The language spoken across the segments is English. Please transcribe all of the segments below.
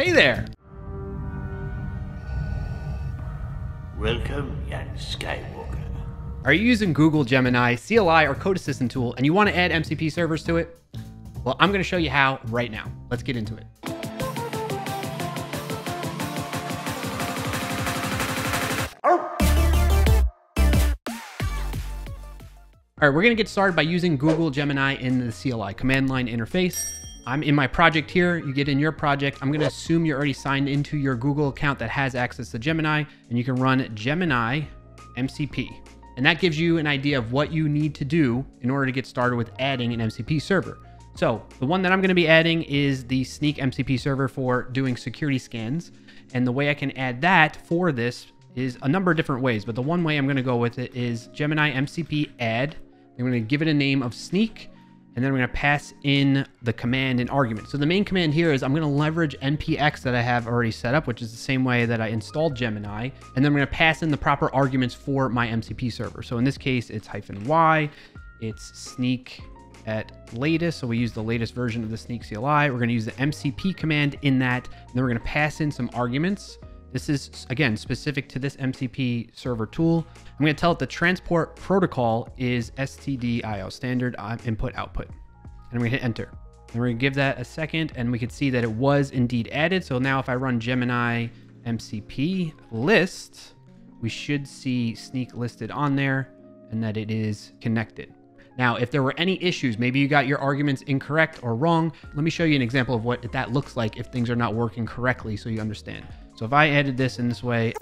Hey there. Welcome, young Skywalker. Are you using Google Gemini, CLI, or Code Assistant tool and you want to add MCP servers to it? Well, I'm going to show you how right now. Let's get into it. All right, we're going to get started by using Google Gemini in the CLI, command line interface. I'm in my project here. You get in your project. I'm going to assume you're already signed into your Google account that has access to Gemini, and you can run Gemini MCP. And that gives you an idea of what you need to do in order to get started with adding an MCP server. So the one that I'm going to be adding is the Snyk MCP server for doing security scans. And the way I can add that for this is a number of different ways. But the one way I'm going to go with it is Gemini MCP add I'm going to give it a name of Snyk, and then I'm going to pass in the command and argument. So the main command here is I'm going to leverage npx that I have already set up, which is the same way that I installed Gemini, and then I'm going to pass in the proper arguments for my MCP server. So in this case, it's hyphen y, it's snyk at latest. So we use the latest version of the Snyk CLI. We're going to use the MCP command in that, and then we're going to pass in some arguments. This is, again, specific to this MCP server tool. I'm going to tell it the transport protocol is STDIO, standard uh, input output. And I'm going to hit enter. And we're going to give that a second, and we can see that it was indeed added. So now if I run Gemini MCP list, we should see Snyk listed on there and that it is connected. Now, if there were any issues, maybe you got your arguments incorrect or wrong, let me show you an example of what that looks like if things are not working correctly so you understand. So if I added this in this way,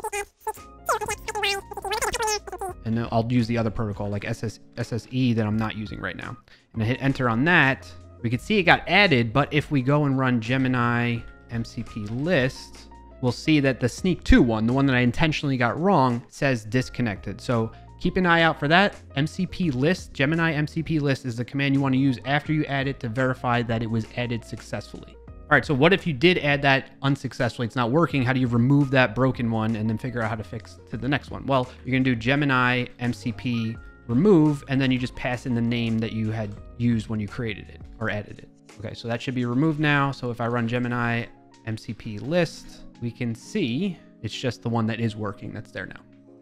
and then I'll use the other protocol like SS, SSE that I'm not using right now. And I hit enter on that, we can see it got added, but if we go and run Gemini MCP list, we'll see that the Snyk 2 one, the one that I intentionally got wrong, says disconnected. So keep an eye out for that. MCP list, Gemini MCP list is the command you want to use after you add it to verify that it was added successfully. All right, so what if you did add that unsuccessfully? It's not working. How do you remove that broken one and then figure out how to fix to the next one? Well, you're gonna do Gemini MCP remove, and then you just pass in the name that you had used when you created it or added it. Okay, so that should be removed now. So if I run Gemini MCP list, we can see it's just the one that is working that's there now.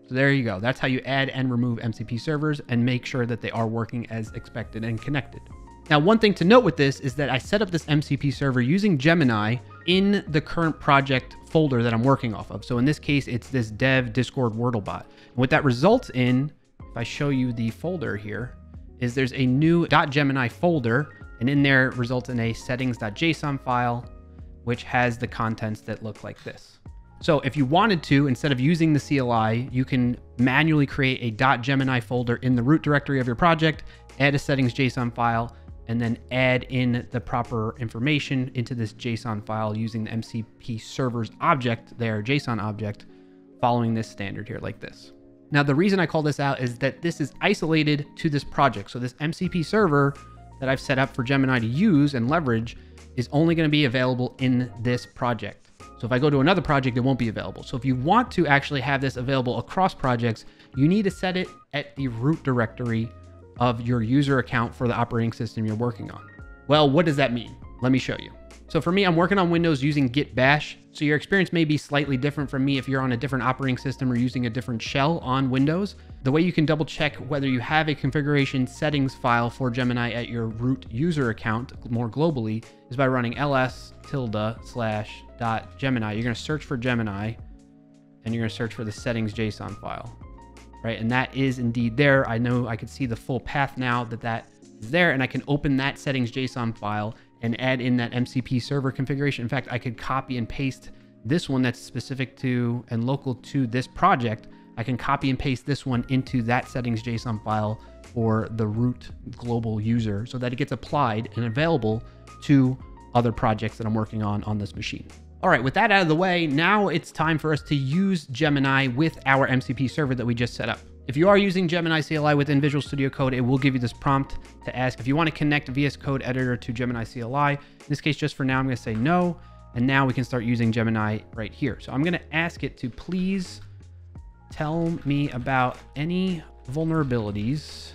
So there you go. That's how you add and remove MCP servers and make sure that they are working as expected and connected. Now, one thing to note with this is that I set up this MCP server using Gemini in the current project folder that I'm working off of. So in this case, it's this dev discord wordlebot. And what that results in, if I show you the folder here, is there's a new .gemini folder, and in there results in a settings.json file, which has the contents that look like this. So if you wanted to, instead of using the CLI, you can manually create a .gemini folder in the root directory of your project, add a settings.json file, and then add in the proper information into this JSON file using the MCP server's object, their JSON object, following this standard here like this. Now, the reason I call this out is that this is isolated to this project. So this MCP server that I've set up for Gemini to use and leverage is only going to be available in this project. So if I go to another project, it won't be available. So if you want to actually have this available across projects, you need to set it at the root directory of your user account for the operating system you're working on. Well, what does that mean? Let me show you. So for me, I'm working on Windows using Git Bash. So your experience may be slightly different from me if you're on a different operating system or using a different shell on Windows. The way you can double check whether you have a configuration settings file for Gemini at your root user account more globally is by running ls tilde slash dot Gemini. You're to search for Gemini and you're to search for the settings JSON file right? And that is indeed there. I know I can see the full path now that that is there, and I can open that settings JSON file and add in that MCP server configuration. In fact, I could copy and paste this one that's specific to and local to this project. I can copy and paste this one into that settings JSON file for the root global user so that it gets applied and available to other projects that I'm working on on this machine. All right, with that out of the way, now it's time for us to use Gemini with our MCP server that we just set up. If you are using Gemini CLI within Visual Studio Code, it will give you this prompt to ask if you want to connect VS Code Editor to Gemini CLI. In this case, just for now, I'm going to say no. And now we can start using Gemini right here. So I'm going to ask it to please tell me about any vulnerabilities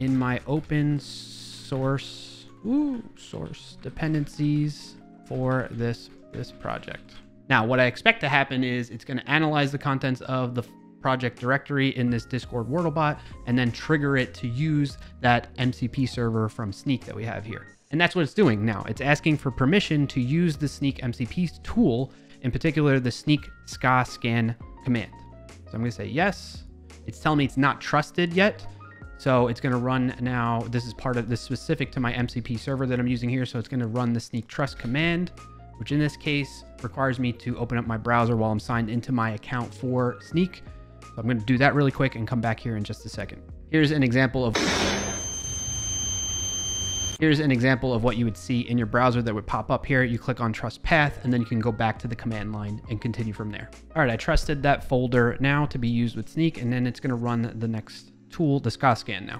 in my open source ooh, source dependencies for this this project. Now, what I expect to happen is it's going to analyze the contents of the project directory in this Discord WordleBot and then trigger it to use that MCP server from Snyk that we have here. And that's what it's doing now. It's asking for permission to use the Snyk MCP tool, in particular the Snyk SCA scan command. So I'm going to say yes. It's telling me it's not trusted yet. So it's going to run now. This is part of this specific to my MCP server that I'm using here. So it's going to run the snyk trust command, which in this case requires me to open up my browser while I'm signed into my account for Snyk. So I'm going to do that really quick and come back here in just a second. Here's an example of Here's an example of what you would see in your browser that would pop up here. You click on trust path and then you can go back to the command line and continue from there. All right, I trusted that folder now to be used with Snyk and then it's going to run the next tool, the SCA scan now.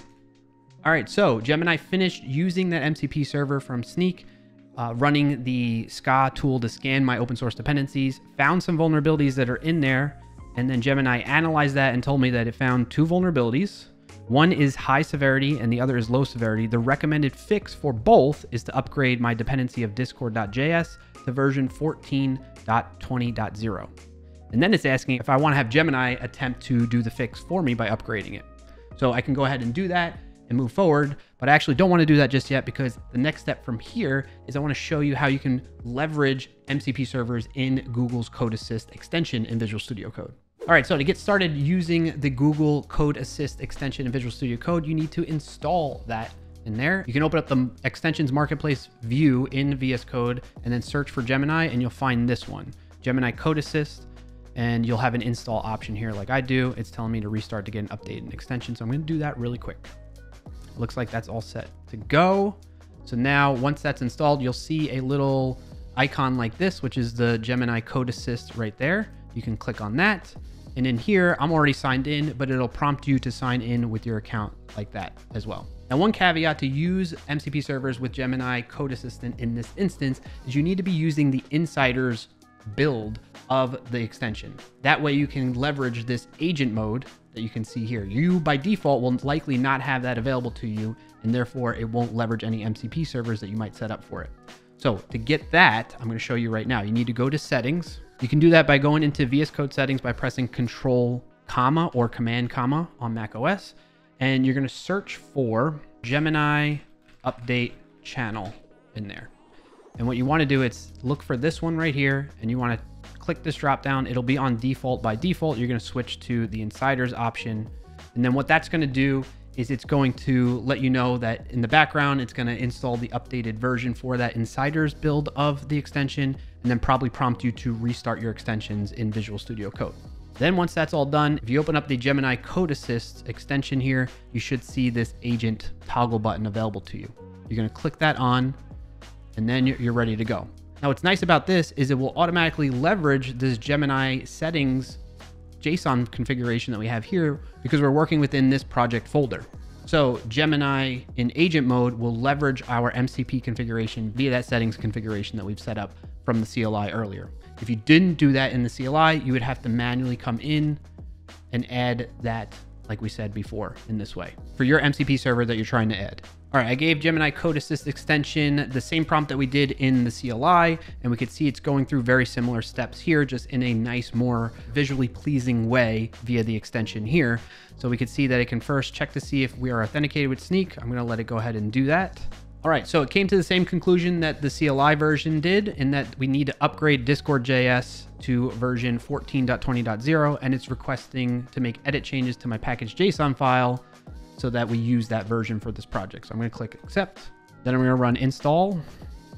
All right, so Gemini finished using that MCP server from Snyk, uh, running the SCA tool to scan my open source dependencies, found some vulnerabilities that are in there, and then Gemini analyzed that and told me that it found two vulnerabilities. One is high severity and the other is low severity. The recommended fix for both is to upgrade my dependency of discord.js to version 14.20.0. And then it's asking if I want to have Gemini attempt to do the fix for me by upgrading it. So I can go ahead and do that and move forward, but I actually don't want to do that just yet because the next step from here is I want to show you how you can leverage MCP servers in Google's Code Assist extension in Visual Studio Code. All right, so to get started using the Google Code Assist extension in Visual Studio Code, you need to install that in there. You can open up the extensions marketplace view in VS Code and then search for Gemini and you'll find this one, Gemini Code Assist. And you'll have an install option here like I do. It's telling me to restart to get an update and extension. So I'm gonna do that really quick. Looks like that's all set to go. So now once that's installed, you'll see a little icon like this, which is the Gemini Code Assist right there. You can click on that and in here, I'm already signed in, but it'll prompt you to sign in with your account like that as well. Now, one caveat to use MCP servers with Gemini Code Assistant in this instance is you need to be using the insiders build of the extension. That way you can leverage this agent mode that you can see here. You by default will likely not have that available to you and therefore it won't leverage any MCP servers that you might set up for it. So to get that, I'm gonna show you right now. You need to go to settings, you can do that by going into VS Code settings by pressing Control comma or Command comma on Mac OS. And you're going to search for Gemini Update Channel in there. And what you want to do is look for this one right here and you want to click this drop down. It'll be on default by default. You're going to switch to the insiders option. And then what that's going to do is it's going to let you know that in the background, it's going to install the updated version for that insiders build of the extension, and then probably prompt you to restart your extensions in Visual Studio Code. Then once that's all done, if you open up the Gemini Code Assist extension here, you should see this agent toggle button available to you. You're going to click that on, and then you're ready to go. Now, what's nice about this is it will automatically leverage this Gemini settings JSON configuration that we have here because we're working within this project folder. So Gemini in agent mode will leverage our MCP configuration via that settings configuration that we've set up from the CLI earlier. If you didn't do that in the CLI, you would have to manually come in and add that, like we said before, in this way for your MCP server that you're trying to add. All right, I gave Gemini Code Assist extension the same prompt that we did in the CLI, and we could see it's going through very similar steps here, just in a nice, more visually pleasing way via the extension here. So we could see that it can first check to see if we are authenticated with Snyk. I'm gonna let it go ahead and do that. All right, so it came to the same conclusion that the CLI version did in that we need to upgrade Discord.js to version 14.20.0, and it's requesting to make edit changes to my package.json file so that we use that version for this project. So I'm going to click accept. Then I'm to run install.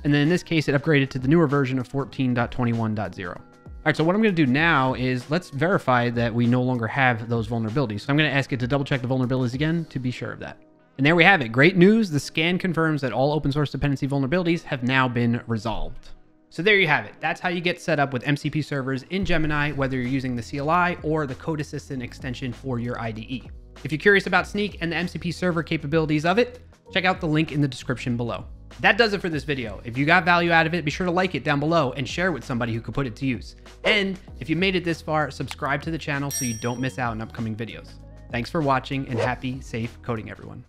And then in this case, it upgraded to the newer version of 14.21.0. All right, so what I'm going to do now is let's verify that we no longer have those vulnerabilities. So I'm going to ask it to double check the vulnerabilities again to be sure of that. And there we have it. Great news. The scan confirms that all open source dependency vulnerabilities have now been resolved. So there you have it. That's how you get set up with MCP servers in Gemini, whether you're using the CLI or the Code Assistant extension for your IDE. If you're curious about Snyk and the MCP server capabilities of it, check out the link in the description below. That does it for this video. If you got value out of it, be sure to like it down below and share it with somebody who could put it to use. And if you made it this far, subscribe to the channel so you don't miss out on upcoming videos. Thanks for watching and happy, safe coding, everyone.